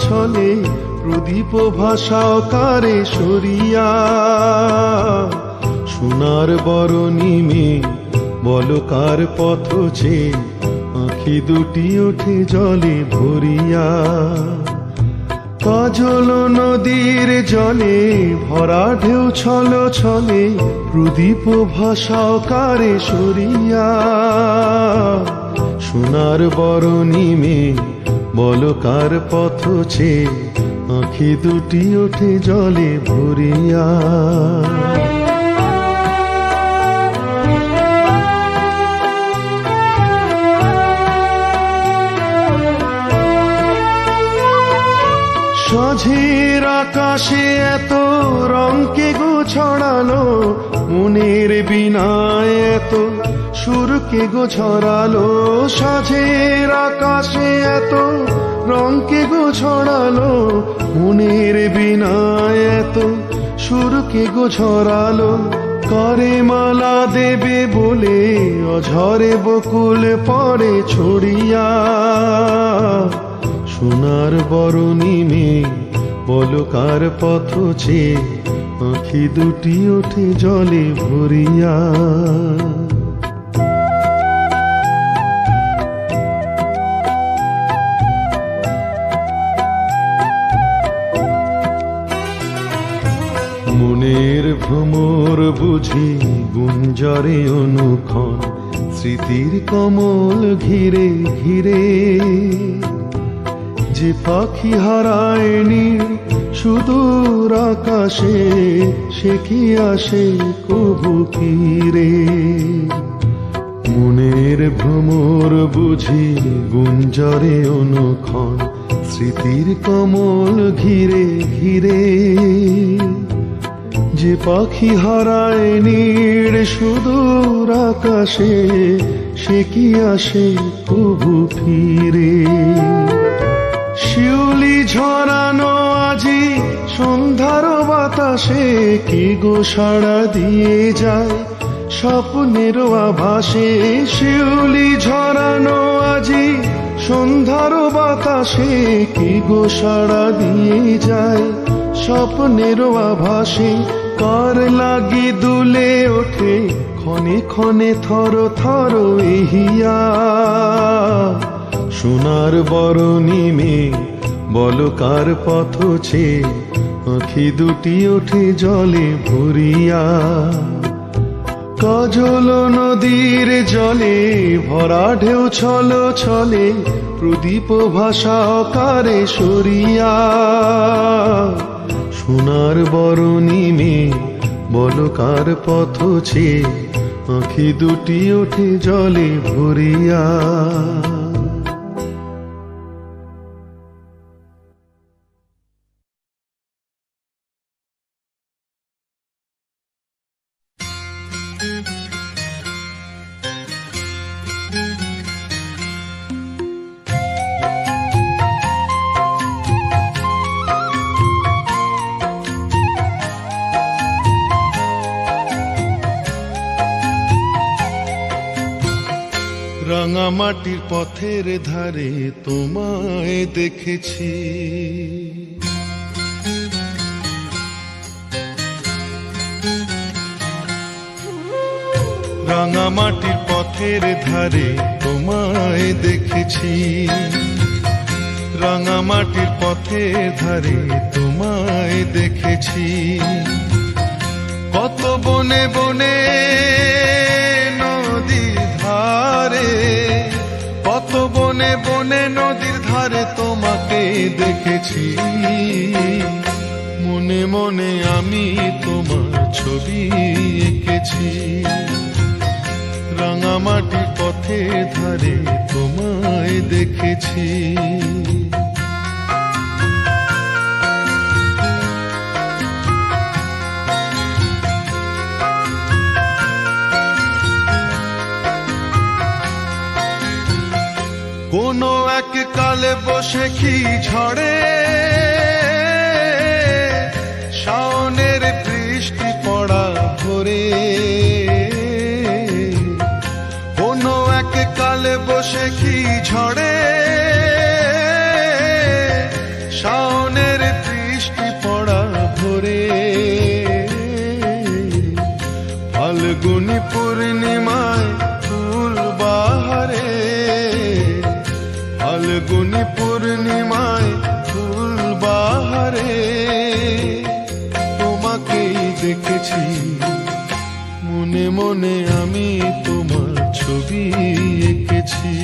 ছলে প্রদীপ ভাষাকারে সরিয়া। সোনার বরণী মে বলকার পথ ছে আঁখি দুটি ওঠে জলে ভরিয়া। কাজল নদীর জলে, ভরা ঢেউ ছল ছলে, প্রদীপ ভাষাকারে সরিয়া। সোনার বরণী মে বলকার পথ ছে আঁখি দুটি ওঠে জলে ভরিয়া। সাঝের আকাশে এত রঙকে গো ছড়ালো, মনের বিনায় এত সুরকে গো ছড়ালো সাঝের আকাশে এত রঙকে গো ছড়ালো, মনের বিনায় এত সুরকে গো ছড়ালো। করে মালা দেবে বলে, অঝরে বকুল পরে ছড়িয়া। সোনার বরণী মে বলকার পথ ছে আঁখি দুটি ওঠে জলে ভরিয়া। মনের ভ্রমর বুঝি গুঞ্জরে অনুক্ষণ, স্মৃতির কমল ঘিরে ঘিরে। যে পাখি হারায়নি সুদূর আকাশে, সে কি আসে কবু ফিরে মনের ভ্রমর বুঝি গুঞ্জরে অনুক্ষণ, স্মৃতির কমল ঘিরে ঘিরে। যে পাখি হারায় নীড় সুদূর আকাশে, সে কি আসে কবু ফিরে? শিউলি ঝরানো আজি সন্ধ্যার বাতাসে, কি গো সাড়া দিয়ে যায় স্বপ্নের আভাসে? শিউলি ঝরানো আজি সন্ধ্যার বাতাসে, কি গো সাড়া দিয়ে যায় স্বপ্নের আভাসে? কার লাগি দুলে ওঠে, ক্ষণে ক্ষণে থর থর এহিয়া। সোনার বরণী মে বলকার পথ ছে? আঁখি দুটি ওঠে জলে ভরিয়া। কাজল নদীর জলে, ভরা ঢেউ ছল ছলে, প্রদীপ ভাষা অকারে সরিয়া। সোনার বরণী মে বলকার পথ ছে? আঁখি দুটি ওঠে জলে ভরিয়া। মাটির পথের ধারে তোমায় দেখেছি। রাঙা মাটির পথের ধারে তোমায় দেখেছি। রাঙা মাটির পথের ধারে তোমায় দেখেছি। কত বনে বনে ধারে কত বনে বনে নদীর ধারে তোমাকে দেখেছি। মনে মনে আমি তোমার ছবি এঁকেছি। রাঙামাটি পথে ধারে তোমায় দেখেছি। বসে কি ঝড়ে? শাওনের বৃষ্টি পড়া ভরে। কোনো এক কালে বসে কি ঝড়ে? শাওনের বৃষ্টি পড়া ভরে। ফাল্গুনি পূর্ণিমায় ফুল বাহারে, তোমাকেই দেখেছি। মনে মনে আমি তোমার ছবি এঁকেছি।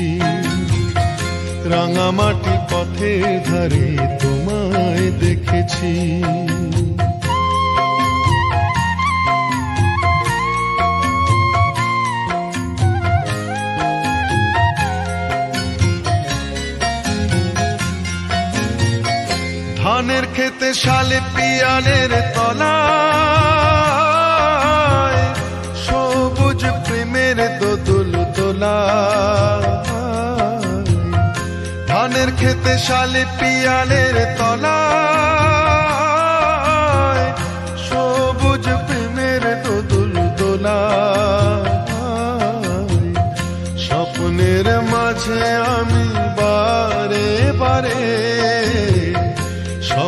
রাঙামাটি পথে ধারে তোমায় দেখেছি। ধানের শাল পিয়ানের তলা তলায় সবুজ প্রেমের দোদুল তোলা ধানের খেতে শাল পিয়ানের তলায়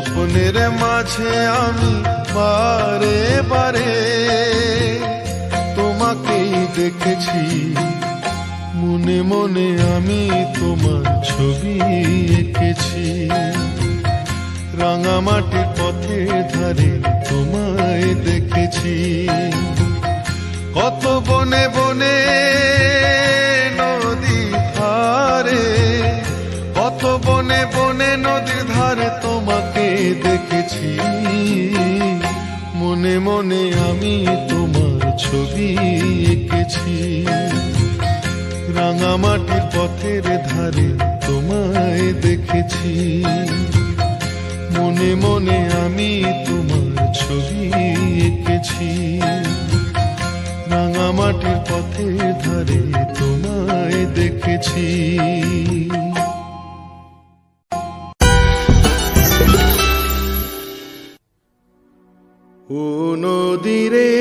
স্বপ্নের মাঝে আমি বারে বারে তোমাকেই দেখেছি। মনে মনে আমি তোমার ছবি এঁকেছি। রাঙামাটির পথে ধারে তোমায় দেখেছি। কত বনে বনে নদী ধারে, কত বনে বনে নদীর ধারে দেখেছি। মনে মনে আমি তোমার ছবি এঁকেছি। রাঙামাটির পথের ধারে তোমায় দেখেছি। মনে মনে আমি তোমার ছবি এঁকেছি। রাঙামাটির পথের ধারে তোমায় দেখেছি। নদীরে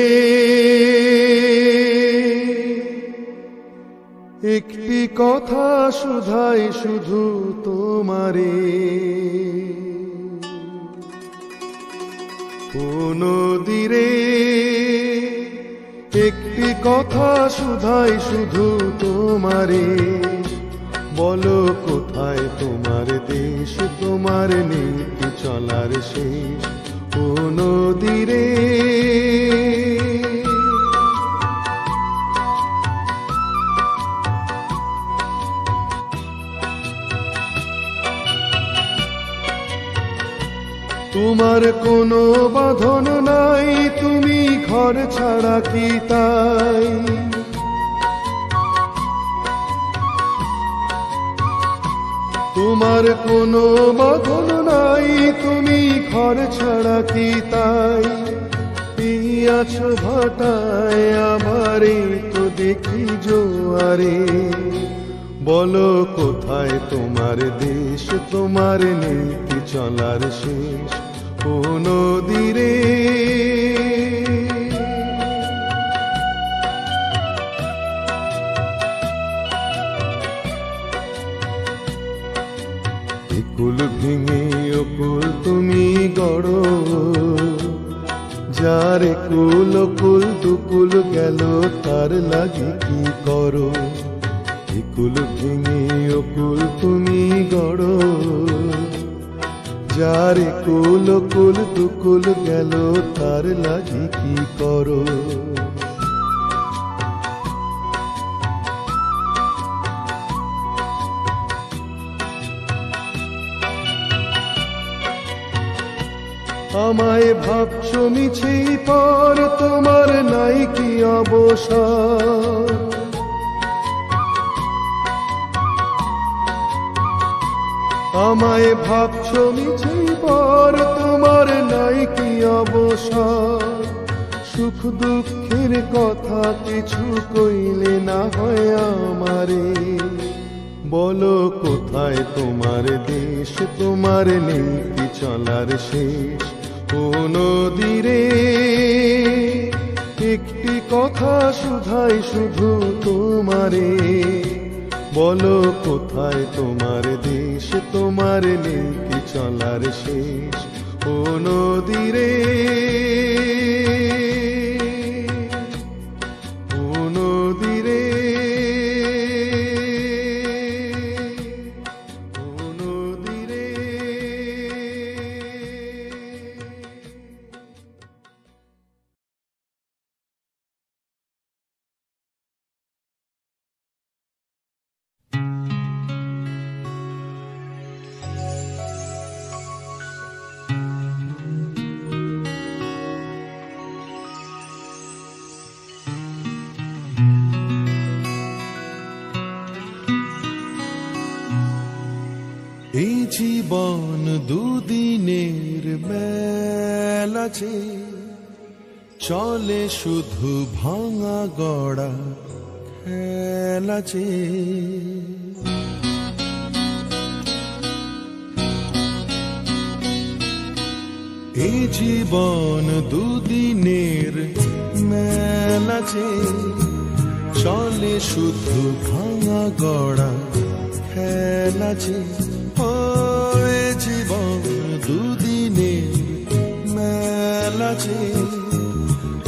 একটি কথা শুধাই শুধু তোমারে। ও নদীরে একটি কথা শুধাই শুধু তোমারে। বলো কোথায় তোমার দেশ, তোমার নীতি চলার শেষ। নদীরে তোমার কোনো বাঁধন নাই তুমি ঘর ছাড়া কি তাই? তোমার কোনো বাঁধন নাই, তুমি ঘর ছাড়া কি তাই? আছো ভাটায় আমারে তো দেখি জোয়ারে? বলো কোথায় তোমার দেশ, তোমার নীতি চলার শেষ? ও নদীরে কুল ভেঙে অকুল তুমি গড়। যারে কুল কুল দুকুল গেল, তার লাগে কি করো? কুল ভেঙে অকুল তুমি গড়। যারে কুল কুল দুকুল গেল, তার লাগে কি করো? আমায় ভাবছ মিছি, পর তোমার নাই কি অবসর? আমায় ভাবছ মিছি, পর তোমার নাই কি অবসর? সুখ দুঃখের কথা কিছু কইলে না হয় আমারে। বলো কোথায় তোমার দেশ, তোমার নীতি চলার শেষ? নদীরে একটি কথা শুধাই শুধু তোমারে। বলো, কোথায় তোমার দেশ? তোমার নীতি চলার শেষ? ও নদীরে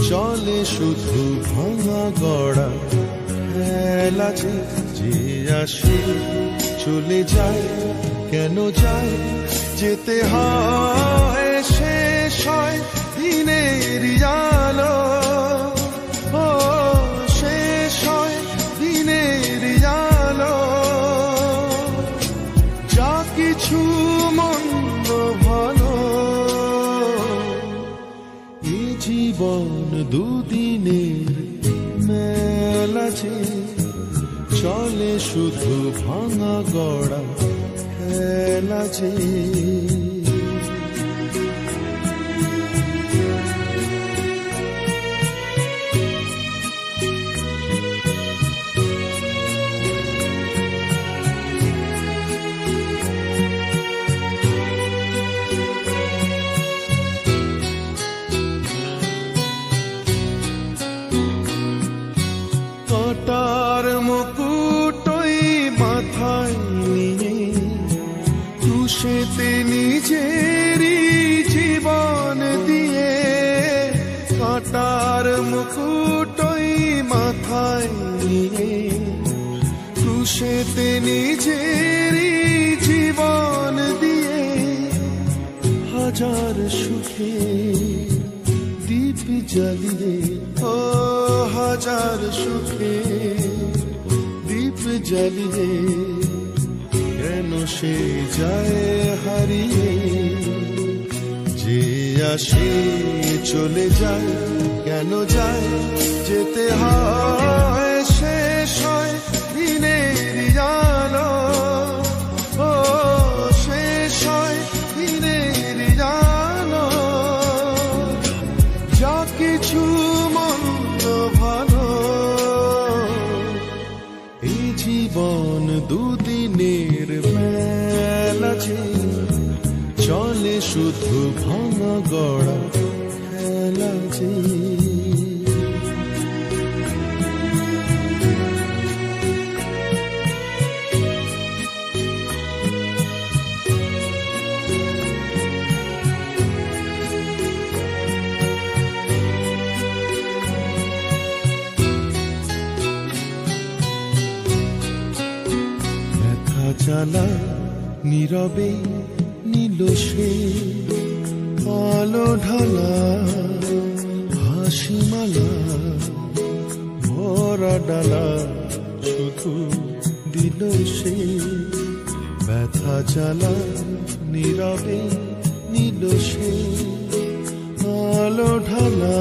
চলে শুধু ভাঙা গড়া। খেলাছে যে আসে, চলে যায়, কেন যায়? যেতে হয়, শেষ হয় দিনের আলো। চলে শুধু ভাঙা গড়া খেলাছে কাটার তুষেতে নিজেরই জীবন দিয়ে হাজার সুখে দীপ জ্বালিয়ে, ও হাজার সুখে দীপ জ্বালিয়ে, কেন সে যায় হারিয়ে? যে আসে চলে যায়, কেন যায়? যেতে হয়, শেষ হয় দিনের আলো ও শেষ হয় দিনের আলো যা কিছু মন্দ ভালো। এই জীবন দুদিনের মেলাছে চলে শুধু ভাঙা গড়া খেলাছে চালা নীরবে নীল সে। আলো ঢালা, হাসি মালা, ভরা ডালা শুধু দিল সে। ব্যথা চালা নীরবে নীল সে। আলো ঢালা,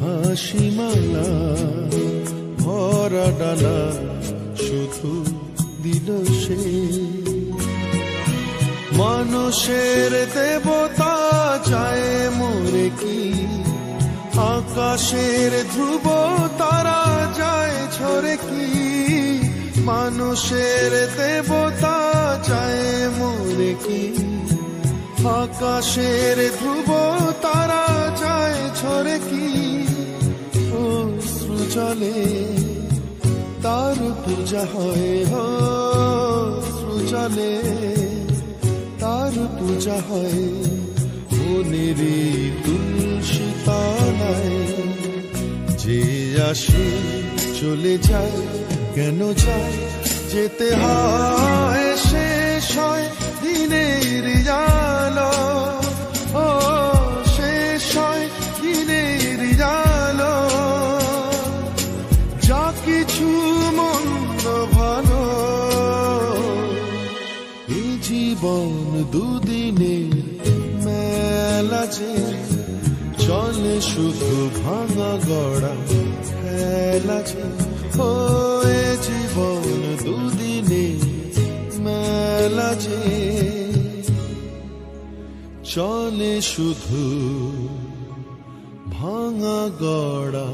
হাসি মালা, ভরা ডালা শুধু দিল সে। মানুষের দেবতা চায় মোরে কি? আকাশের ধ্রুব তারা যায় ঝরে কি? মানুষের দেবতা চায় মোরে কি? আকাশের ধ্রুব তারা যায় ঝরে কি? ও সৃজলে তার পূজা হয় হো সৃজলে তার পূজা হয় মনেরি তুলসী তলায় যে আসে চলে যায়, কেন যায়, যেতে হয়, শেষ হয় দিনের আলো শুধু ভাঙা গড়া খেলা যে ও এ জীবন দুদিনে মেলা খেলা যে। চলে শুধু ভাঙা গড়া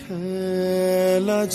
খেলা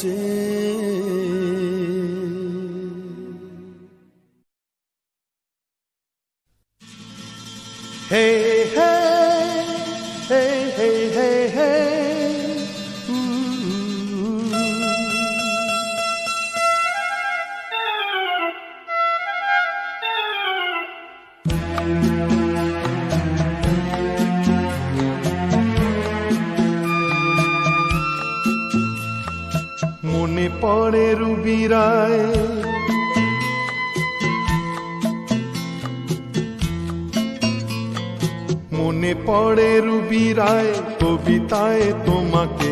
কবিতায় তোমাকে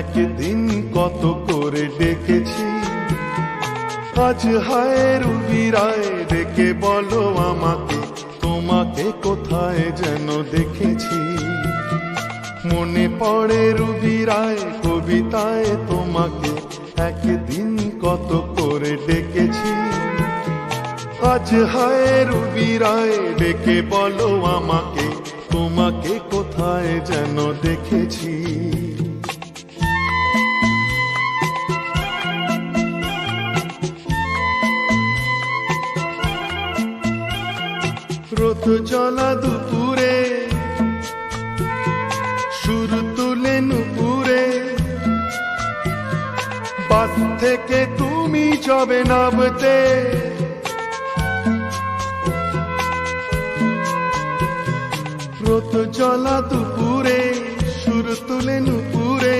একদিন কত করে ডেকেছি। আজ হায় রুবি রায়, ডেকে বলো আমাকে, তোমাকে কোথায় যেন দেখেছি। মনে পড়ে রুবি রায়, কবিতায় তোমাকে একদিন কত করে ডেকেছি। আজ হায় রুবি রায়, ডেকে বলো আমাকে তোমাকে কোথায় যেন দেখেছি। রোদ জলা দুপুরে, সুর তুলে নুপুরে। বাস থেকে তুমি যবে নামতে। রোদ জলা দুপুরে, সুর তুলে নুপুরে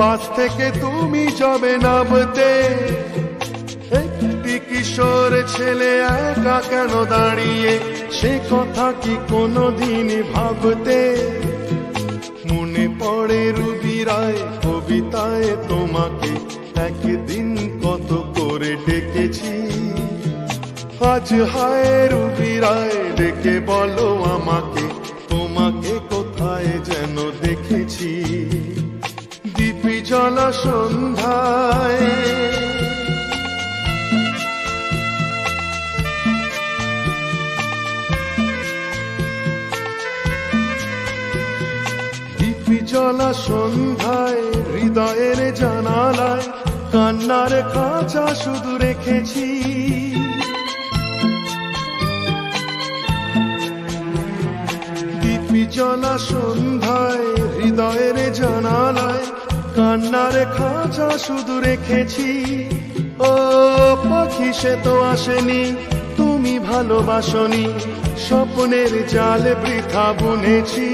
বাস থেকে তুমি যবে নামতে। একটি কিশোর ছেলে একা কেন দাঁড়িয়ে, সে কথা কি কোনোদিন ভাবতে? মনে পড়ে রুবি রায় কবিতায় তোমাকে, একদিন কত করে ডেকেছি। আজ হায় রুবি রায়, ডেকে বলো আমাকে যেন দেখেছি? দীপি জলা সন্ধ্যায় দীপি জলা সন্ধ্যায় হৃদয়ের জানালায় কান্নার খাঁচা শুধু রেখেছি। জলা সন্ধ্যায়, হৃদয়ের জানালায় কান্নার খাঁচা শুধু রেখেছি। ও পাখি, সে তো আসেনি, তুমি ভালোবাসনি, স্বপ্নের জাল বৃথা বুনেছি।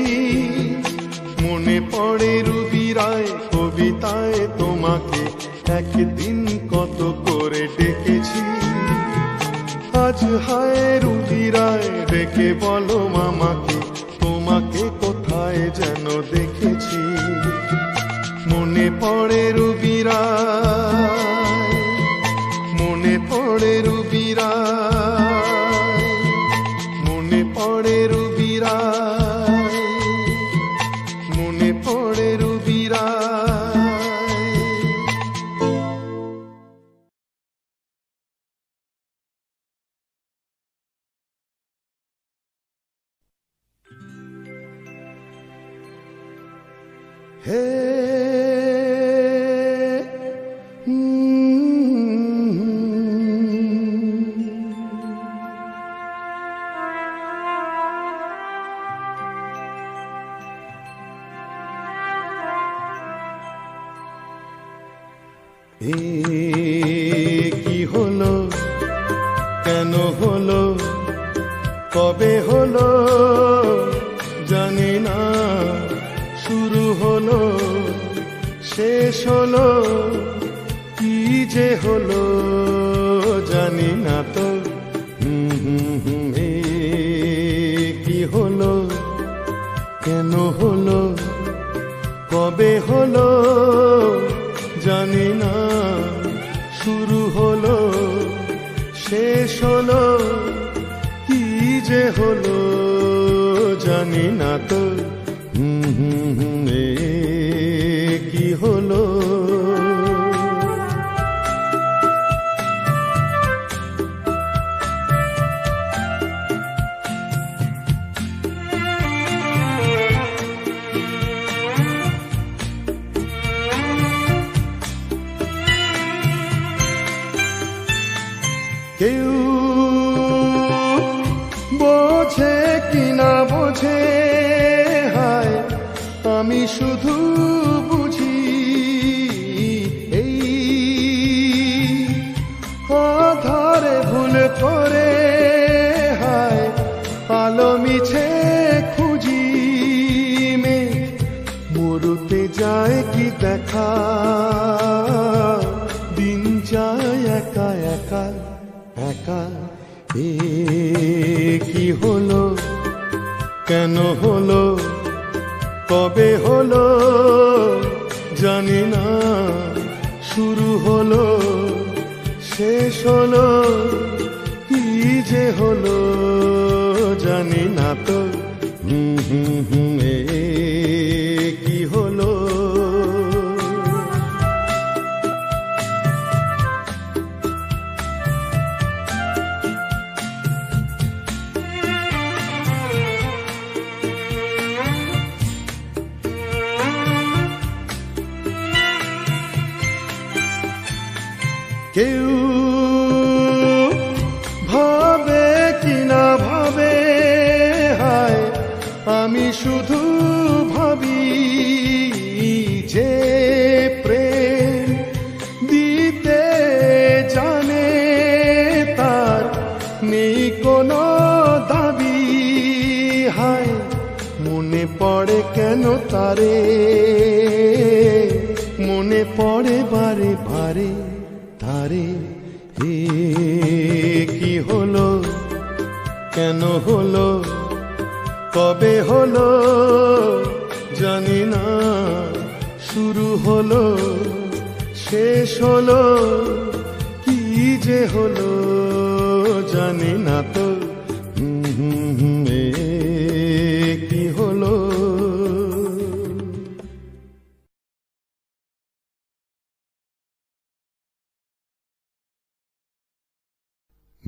মনে পড়ে রুবি রায় কবিতায় তোমাকে একদিন কত করে ডেকেছি। আজ হায় রুবি রায় ডেকে বলো মামাকে যেন দেখেছি। মনে পড়ে রুবিরা মনে পড়ে রুবি হুম হুম হুম কি হলো? দেখা দিন যায় একা একা একা। এ কি হলো? কেন হলো? কবে হলো? জানি না। শুরু হলো, শেষ হলো, কি যে হলো জানি না তো। হুম হুম হুম।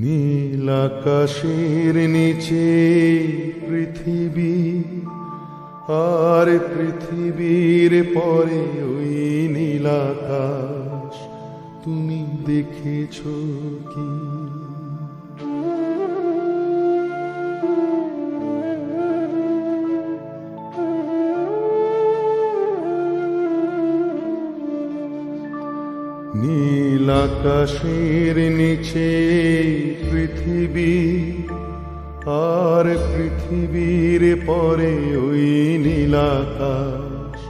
নীল আকাশের নিচে পৃথিবী আর পৃথিবীর পরে ওই নীলাকাশ তুমি দেখেছ কি? নীল আকাশের নিচে পৃথিবী, আর পৃথিবীর পরে ওই নীল আকাশ।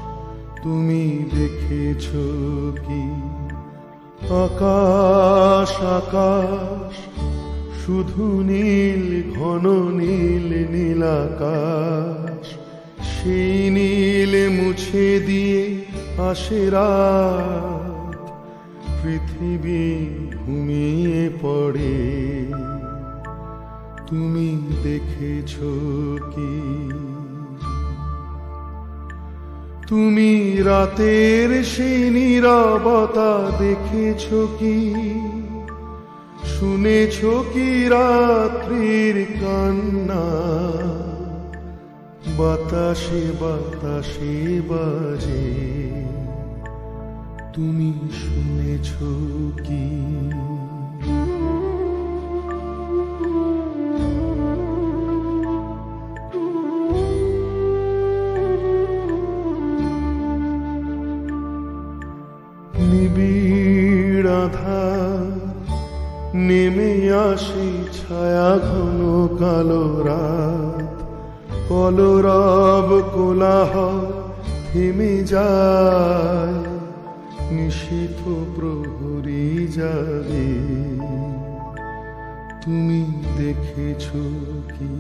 তুমি দেখেছ কি? আকাশ আকাশ, শুধু নীল, ঘন নীল নীল আকাশ। সেই নীল মুছে দিয়ে আসে রাত। পৃথিবী ঘুমিয়ে পড়ে। তুমি দেখেছ কি? তুমি রাতের সেই নীরবতা দেখেছ কি? শুনেছ কি রাত্রির কান্না? বাতাসে বাতাসে বাজে। তুমি শুনেছ কি? নিবিড় নেমে আসে ছায়া ঘন কালো রাত। কলরব কোলাহ থেমে যায়। যাবে। তুমি দেখেছ কি?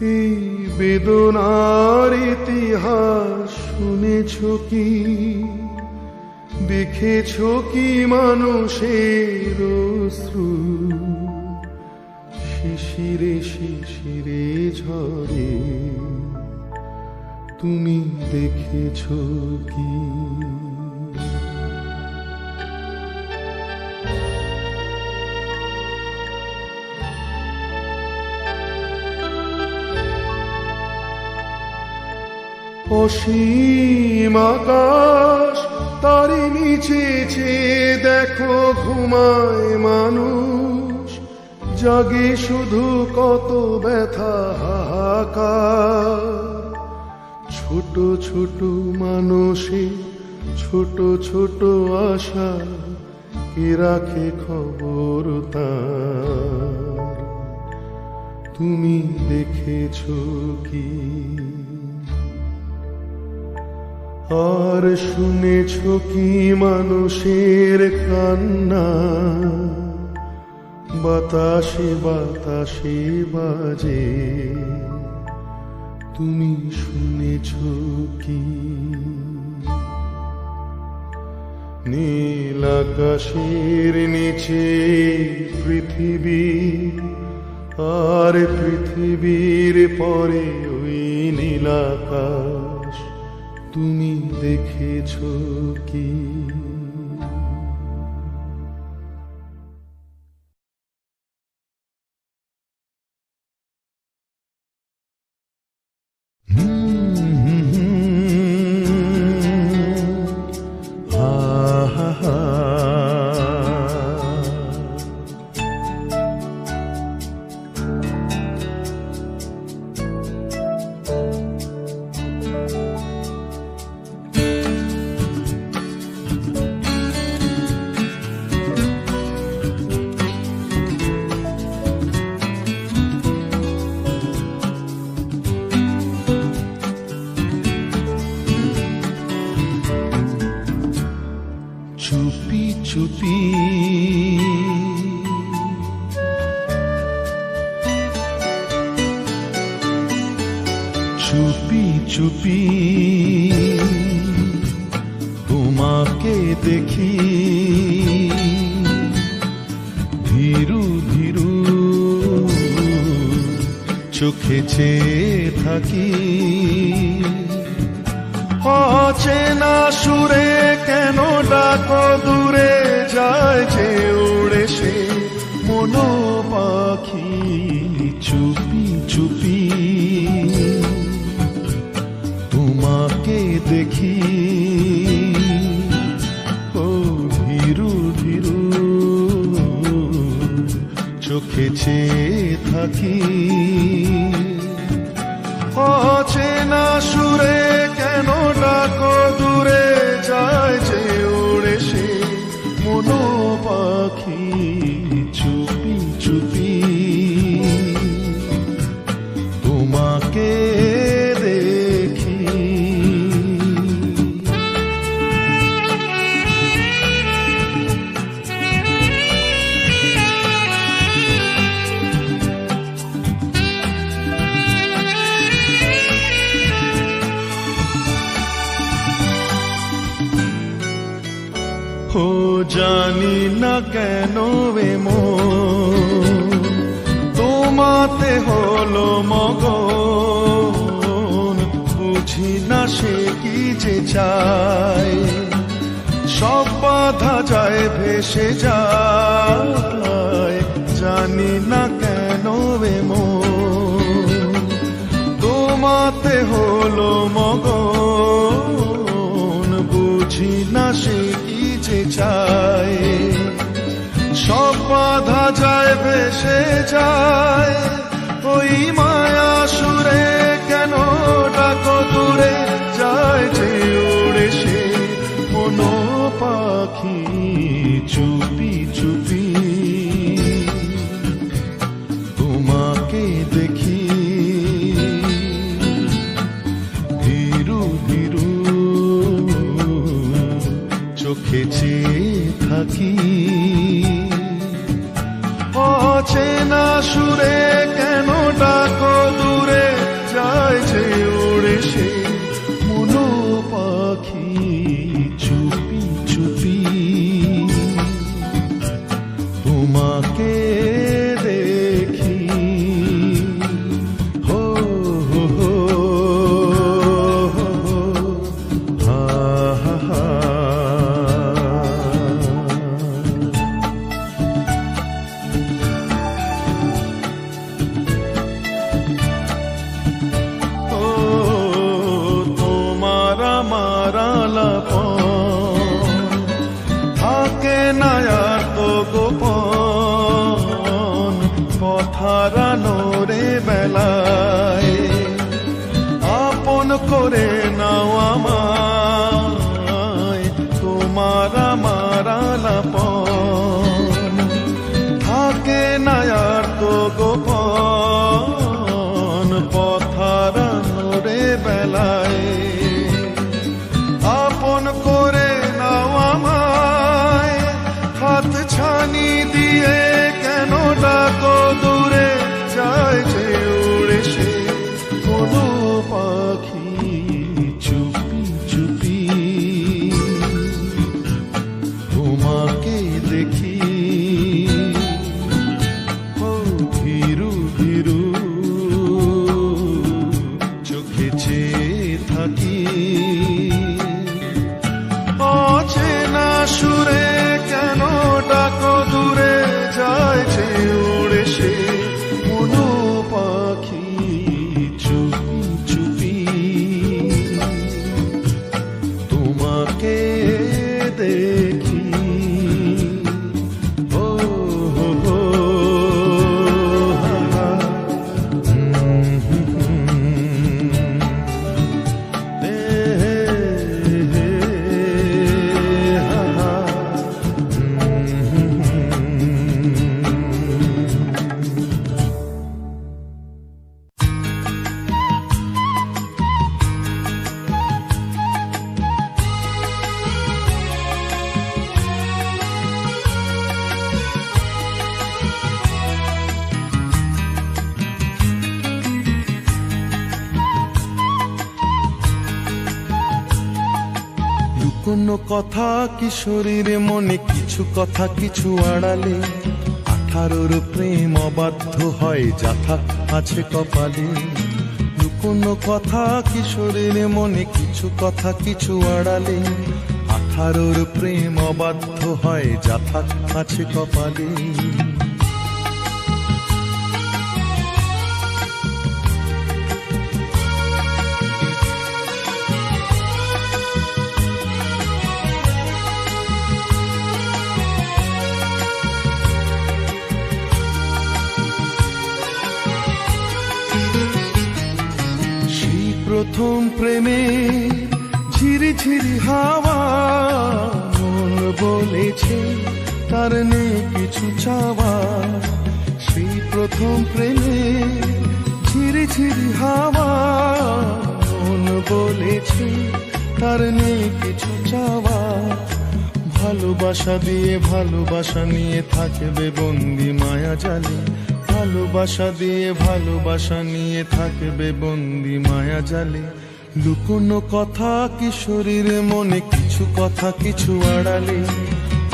এই বেদনার ইতিহাস শুনেছ কি? দেখেছ কি মানুষের অশ্রু? শিশিরে শিশিরে ঝরে। তুমি দেখেছ কি? অসীম আকাশ তারি নিচে দেখো ঘুমায় মানুষ, জাগে শুধু কত ব্যথা ছোট ছোট মানুষে, ছোট ছোট আশা, কে রাখে খবর তুমি দেখেছ কি? আর শুনেছ কি মানুষের কান্না? বাতাসে বাতাসে বাজে। তুমি শুনেছ কি? নীল আকাশের নিচে পৃথিবী, আর পৃথিবীর পরে ওই নীল আকাশ। তুমি দেখেছ কি? চোখে চেয়ে থাকি। অচেনা সুরে কেন ডাকো দূরে? যায় যে উড়ে সে মনো পাখি হলো মগন, বুঝি না সে কি যে চায়? সব বাধা যায়, ভেসে যায়, জানি না কেন বে তোমাতে হলো মগন, বুঝি না সে কি যে চায়? সব বাধা যায়, ভেসে যায় you করে নাও আমার কথা কিশোরীর মনে কিছু কথা কিছু আড়ালে। আঠারোর প্রেম অবাধ্য হয় যাথা আছে কপালে। লুকোনো কথা কিশোরীর মনে কিছু কথা কিছু আড়ালে। আঠারোর প্রেম অবাধ্য হয় যাথা আছে কপালে। প্রথম প্রেমে ঝিরি ঝিরি হাওয়া মন বলেছে, তার নেই কিছু চাওয়া। সেই প্রথম প্রেমে ঝিরি ঝিরি হাওয়া মন বলেছে, তার নেই কিছু চাওয়া। ভালোবাসা দিয়ে ভালোবাসা নিয়ে থাকবে বন্দি মায়া জালে। ভালোবাসা দিয়ে ভালোবাসা নিয়ে থাকবে বন্দি মায়া জালে। লুকোনো কথা কিশোরীর মনে কিছু কথা কিছু আড়ালে।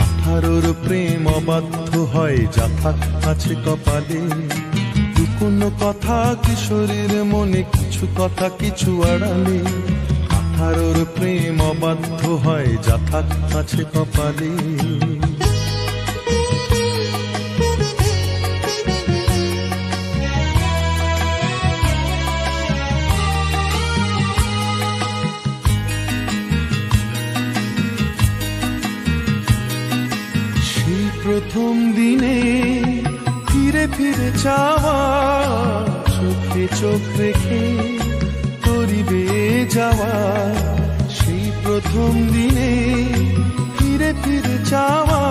আঠারোর প্রেম অবাধ্য হয় যাথা আছে কপালে। লুকোনো কথা কিশোরীর মনে কিছু কথা কিছু আড়ালে। আঠারোর প্রেম অবাধ্য হয় যাথা আছে কপালে। প্রথম দিনে ফিরে ফিরে চাওয়া চোখে, চোখ রেখে তরিবে যাওয়া। সেই প্রথম দিনে ফিরে ফিরে চাওয়া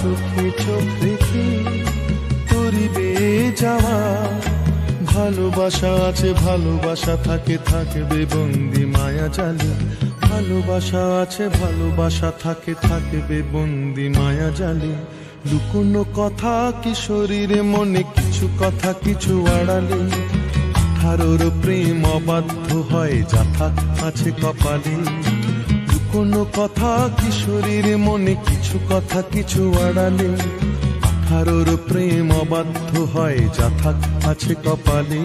চোখে, চোখ রেখে তরিবে যাওয়া। ভালোবাসা আছে, ভালোবাসা থাকে, থাকবে বন্দি মায়া জালে। ভালোবাসা আছে, ভালোবাসা থাকে, থাকবে বন্দি মায়া জালে। লুকোনো কথা কিশোরীর মনে কিছু কথা, কিছু আড়ালে। আঠারোর প্রেম অবাধ্য হয়, যাথা আছে কপালে। লুকোনো কথা কিশোরীর মনে কিছু কথা, কিছু আড়ালে। আঠারোর প্রেম অবাধ্য হয় যাথা আছে কপালে।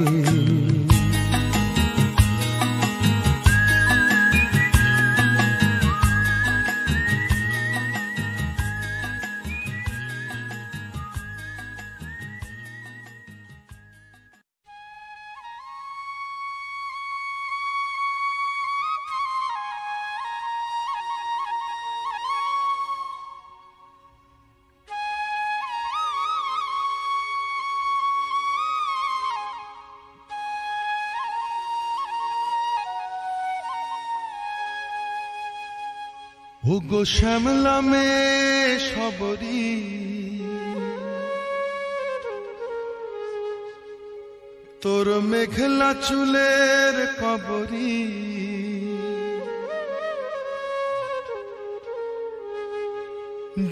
ওগো শ্যামলা মে সবরি। তোর মেঘলা চুলের কবরি।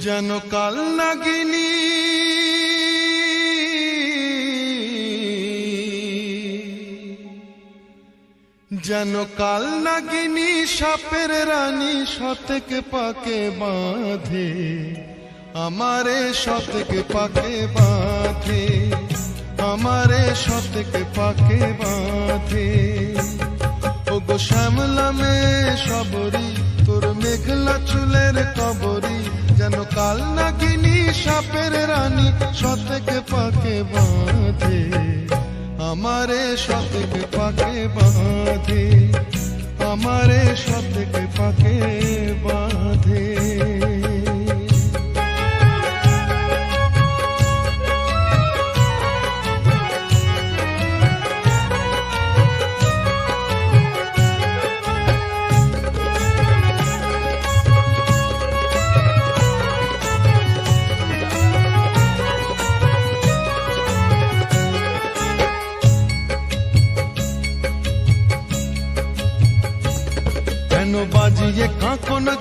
যেন কাল নাগিনী যেন কাল নাগিনী সাপের রানী শতকে পাকে বাঁধে, আমারে শতকে পাকে বাঁধে, আমারে শতকে পাকে বাঁধে। ও গো শ্যামলা মে সবরি তোর মেঘলা চুলের কবরি, যেন কাল নাগিনী সাপের রানী শতকে পাকে বাঁধে। আমারে সতেক পাকে বাঁধে আমারে সতেক পাকে বাঁধে।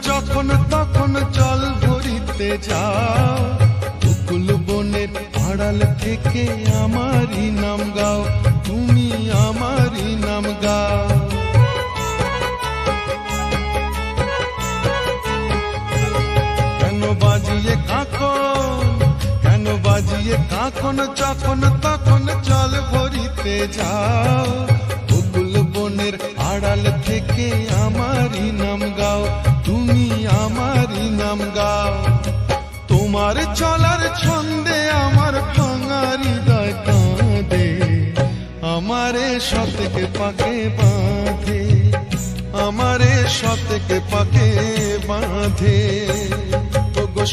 যখন তখন জল ভরিতে যাও। বকুল বনের আড়াল থেকে আমারই নাম গাও, তুমি আমারই নাম গাও। কেন বাজিয়ে কাকন কেন বাজিয়ে কাকন যখন, তখন জল ভরিতে যাও। বকুল বনের আড়াল থেকে আমারই নাম গাও তুমি আমারই নাম গাও। তোমার চলার ছন্দে আমার ভাঙা হৃদয় কাঁদে। আমারে সতকে পাকে বাঁধে। আমারে সতকে পাকে বাঁধে। ও গো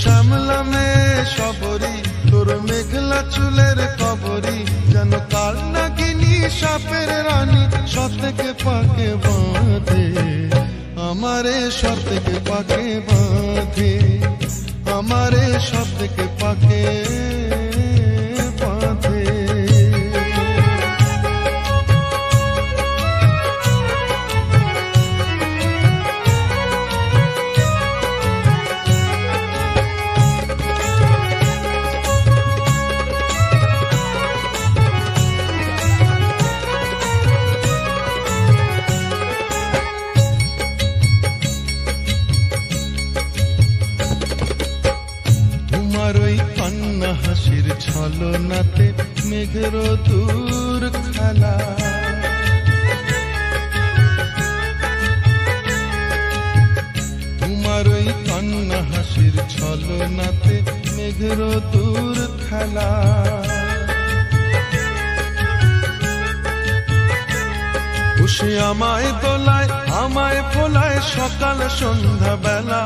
মে সবরি তোর মেঘলা চুলের কবরি, যেন কাল নাগিনী সাপের রানী সতকে পাকে বাঁধে। আমারে সব থেকে পাকে বাঁধে আমারে সব থেকে পাকে সকাল সন্ধ্যা বেলা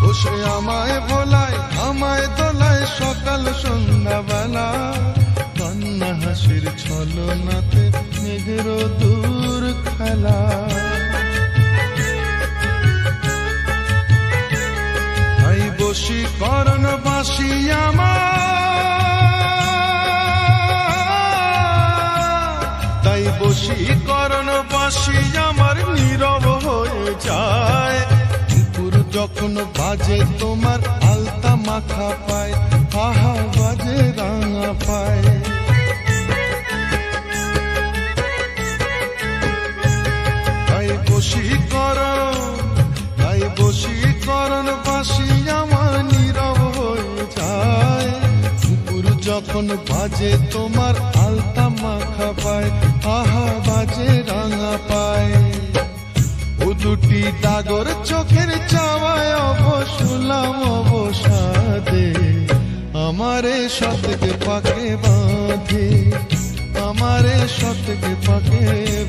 খুশি আমায় ভোলায়, আমায় দোলায় সকাল সন্ধ্যা বেলা কান্না হাসির ছলনাতে মেঘের দূর খেলা। বসি করণ বাসি আমার। করণ বাসি আমার নীরব হয়ে যায়। কুকুর যখন বাজে, তোমার আলতা মাখা পায় আহা বাজে, রাঙা পায়। তাই বসি করণ, তাই বসি করণ বাসি আমার নীরব হয়ে যায়। কুকুর যখন বাজে, তোমার আলতা মাখা পায় আহা দুটি ডাগর চোখের চাওয়ায় অবসুলাম অবসাদে। আমারে সতকে পাকে বাঁধে। আমারে সতকে পাকে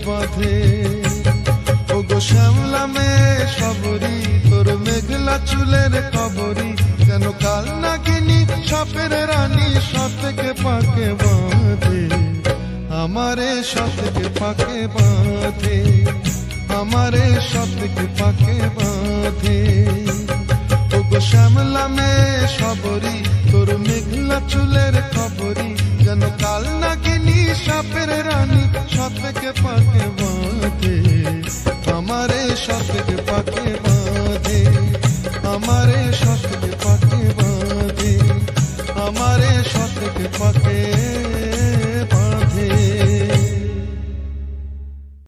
বাঁধে। ও গো শ্যামলা মে সবরি তোর মেঘলা চুলের কবরি। কেন কাল নাগিনী, সাপের রানী সতকে পাকে বাঁধে। আমারে সতকে পাকে বাঁধে। আমারে সতকে পাকে বাঁধে। ও গো শ্যামলা মে সবরি তোর মেঘলা চুলের খবরি যেন কাল নাগিনী সাপের রানী সতকে পাকে বাঁধে। আমারে সতকে পাকে বাঁধে, আমারে সতকে পাকে বাঁধে, আমারে সতকে পাকে